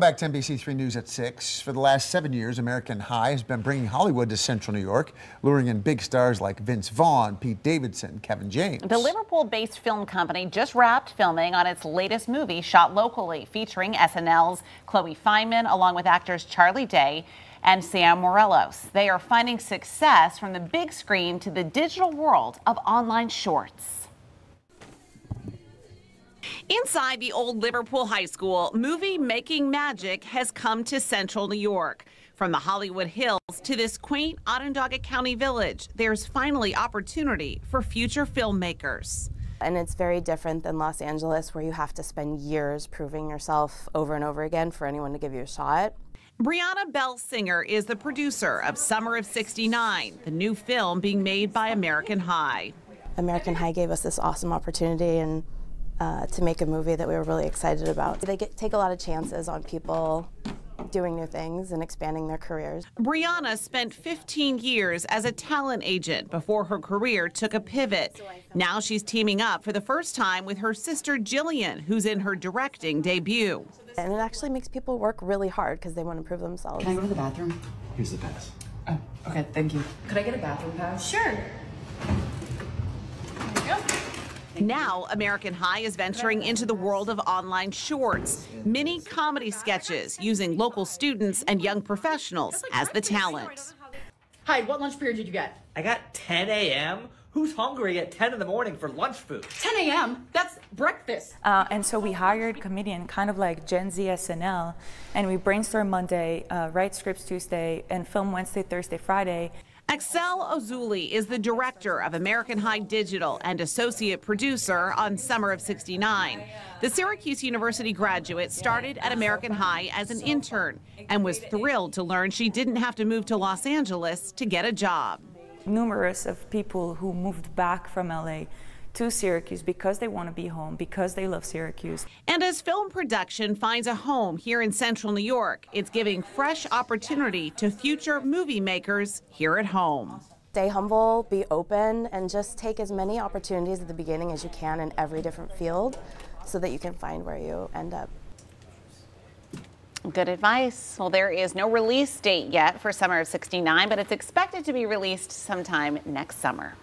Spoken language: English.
Back to NBC3 News at 6. For the last seven years, American High has been bringing Hollywood to Central New York, luring in big stars like Vince Vaughn, Pete Davidson, Kevin James. The Liverpool-based film company just wrapped filming on its latest movie shot locally, featuring SNL's Chloe Fineman, along with actors Charlie Day and Sam Morelos. They are finding success from the big screen to the digital world of online shorts. Inside the old Liverpool High School, movie making magic has come to central New York. From the Hollywood Hills to this quaint Onondaga County village, there's finally opportunity for future filmmakers. And it's very different than Los Angeles, where you have to spend years proving yourself over and over again for anyone to give you a shot. Breanna Bell Singer is the producer of Summer of 69, the new film being made by American High. American High gave us this awesome opportunity, and uh, to make a movie that we were really excited about. They get, take a lot of chances on people doing new things and expanding their careers. Breanna spent 15 years as a talent agent before her career took a pivot. Now she's teaming up for the first time with her sister Jillian, who's in her directing debut. And it actually makes people work really hard because they want to prove themselves. Can I go to the bathroom? Here's the pass. Oh, okay, thank you. Could I get a bathroom pass? Sure. Now, American High is venturing into the world of online shorts, mini comedy sketches using local students and young professionals as the talent. Hi, what lunch period did you get? I got 10 a.m. Who's hungry at 10 in the morning for lunch food? 10 a.m.? That's breakfast. Uh, and so we hired a comedian, kind of like Gen Z SNL, and we brainstorm Monday, uh, write scripts Tuesday, and film Wednesday, Thursday, Friday. Axelle Azouley is the director of American High Digital and associate producer on Summer of 69. The Syracuse University graduate started at American High as an intern and was thrilled to learn she didn't have to move to Los Angeles to get a job. Numerous of people who moved back from LA to Syracuse because they want to be home, because they love Syracuse. And as film production finds a home here in central New York, it's giving fresh opportunity to future movie makers here at home. Stay humble, be open, and just take as many opportunities at the beginning as you can in every different field so that you can find where you end up. Good advice. Well, there is no release date yet for Summer of 69, but it's expected to be released sometime next summer.